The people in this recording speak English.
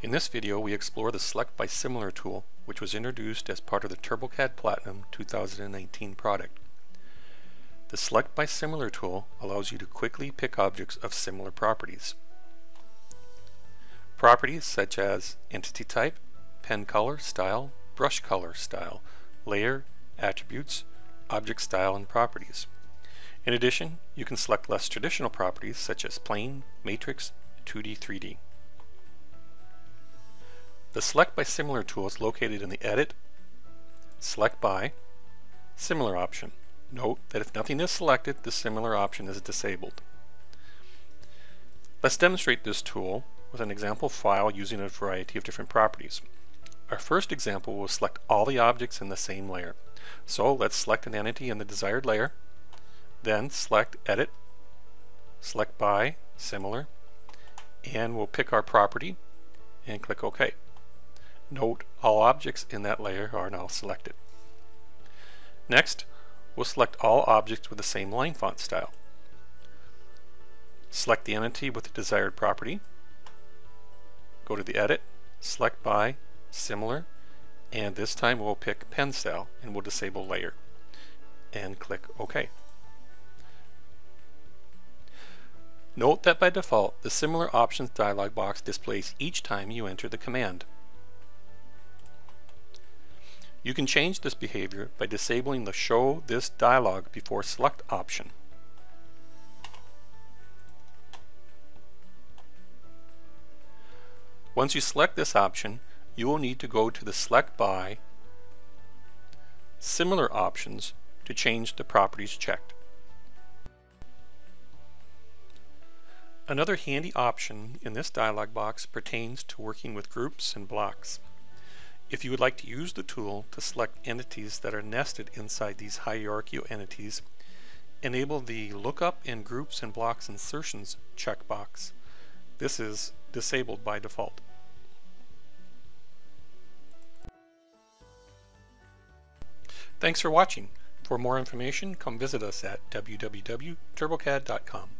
In this video we explore the Select by Similar tool which was introduced as part of the TurboCAD Platinum 2019 product. The Select by Similar tool allows you to quickly pick objects of similar properties. Properties such as entity type, pen color style, brush color style, layer, attributes, object style, and properties. In addition, you can select less traditional properties such as plane, matrix, 2D, 3D. The Select by Similar tool is located in the Edit, Select By, Similar option. Note that if nothing is selected, the Similar option is disabled. Let's demonstrate this tool with an example file using a variety of different properties. Our first example will select all the objects in the same layer. So let's select an entity in the desired layer, then select Edit, select By, Similar, and we'll pick our property and click OK. Note all objects in that layer are now selected. Next, we'll select all objects with the same line font style. Select the entity with the desired property, go to the Edit, select By, Similar, and this time we'll pick Pen Style and we'll disable Layer, and click OK. Note that by default, the Similar Options dialog box displays each time you enter the command. You can change this behavior by disabling the Show This dialog before Select option. Once you select this option, you will need to go to the Select By Similar options to change the properties checked. Another handy option in this dialog box pertains to working with groups and blocks. If you would like to use the tool to select entities that are nested inside these hierarchical entities, enable the Lookup in Groups and Blocks Insertions checkbox. This is disabled by default. Thanks for watching. For more information, come visit us at www.turbocad.com.